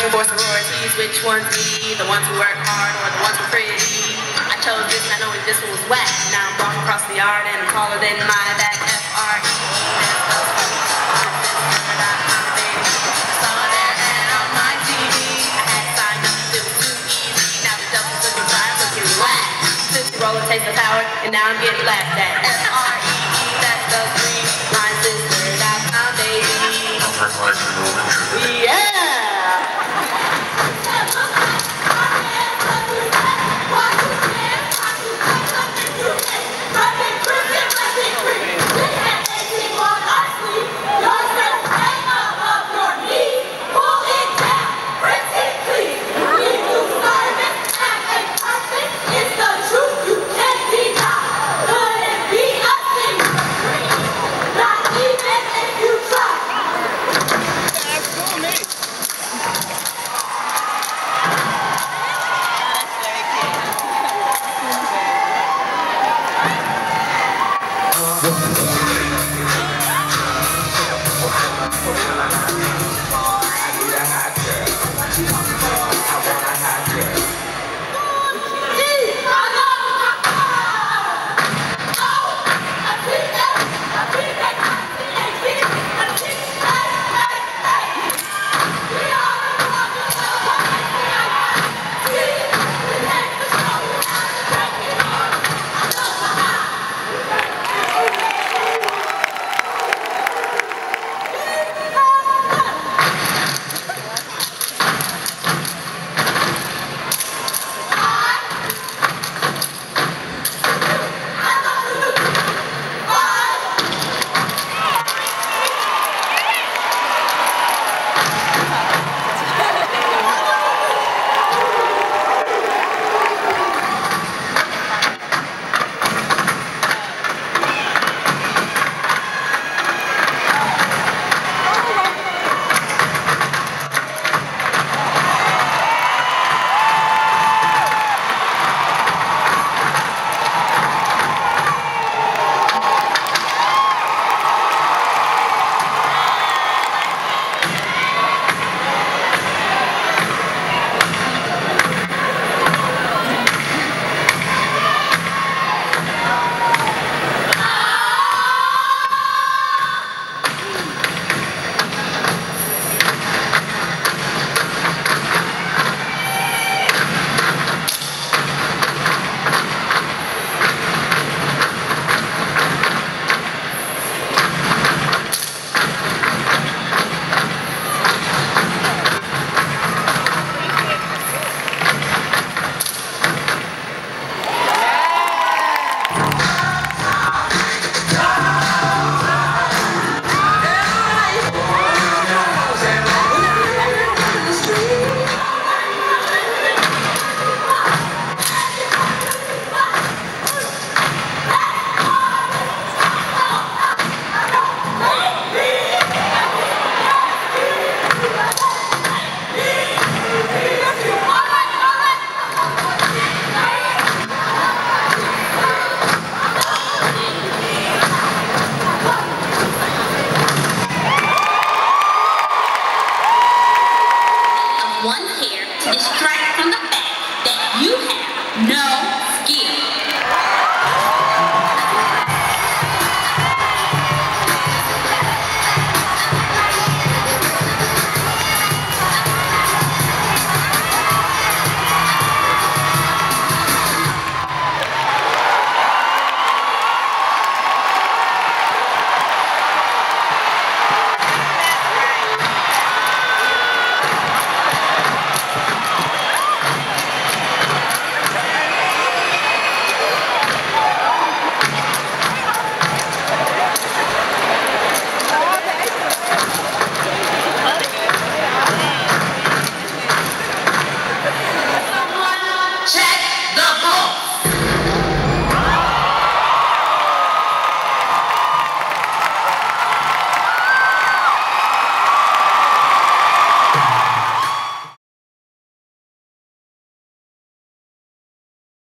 I searching for sororities. Which ones be the ones who work hard or the ones who pretty? I chose this, not knowing this one was whack. Now I'm walking across the yard and I'm taller than my back. F-R-E. That's baby. I my the looking looking roller taste of power, and now I'm getting laughed at. F-R-E-E, that's the green baby. Recognize you know the truth. Yeah. You have no skill.